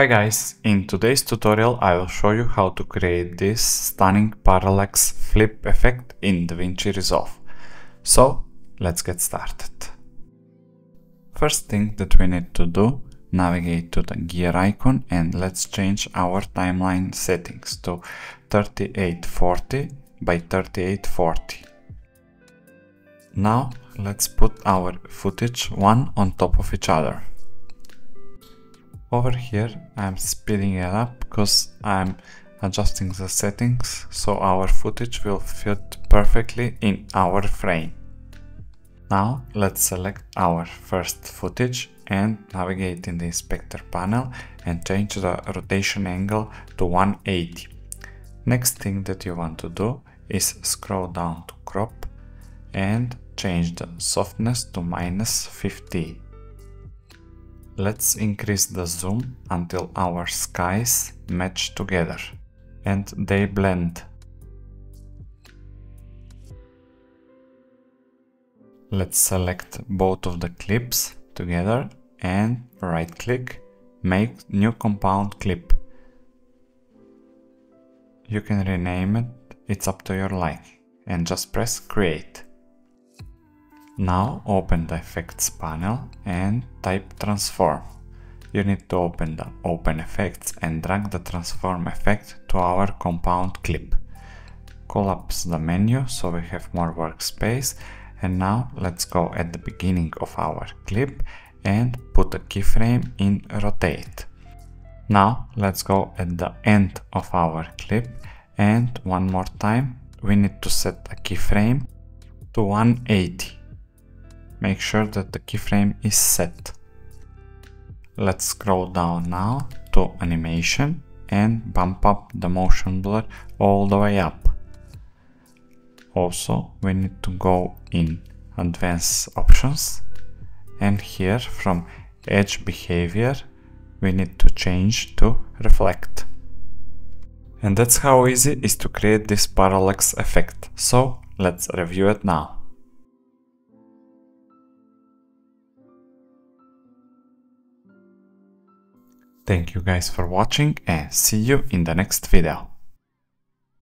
Hi guys, in today's tutorial I will show you how to create this stunning parallax flip effect in DaVinci Resolve. So let's get started. First thing that we need to do, navigate to the gear icon and let's change our timeline settings to 3840 by 3840. Now let's put our footage one on top of each other. Over here I'm speeding it up because I'm adjusting the settings so our footage will fit perfectly in our frame. Now let's select our first footage and navigate in the inspector panel and change the rotation angle to 180. Next thing that you want to do is scroll down to crop and change the softness to minus 50. Let's increase the zoom until our skies match together and they blend. Let's select both of the clips together and right click, make new compound clip. You can rename it, it's up to your like and just press create. Now open the effects panel and type transform. You need to open the open effects and drag the transform effect to our compound clip. Collapse the menu so we have more workspace and now let's go at the beginning of our clip and put a keyframe in rotate. Now let's go at the end of our clip and one more time we need to set a keyframe to 180 make sure that the keyframe is set. Let's scroll down now to animation and bump up the motion blur all the way up. Also, we need to go in advanced options and here from edge behavior we need to change to reflect. And that's how easy it is to create this parallax effect. So let's review it now. Thank you guys for watching and see you in the next video.